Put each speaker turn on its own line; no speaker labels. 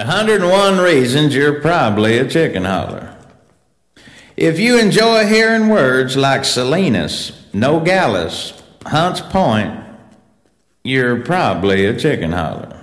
101 reasons you're probably a chicken hauler. If you enjoy hearing words like Salinas, Nogales, Hunts Point, you're probably a chicken hauler.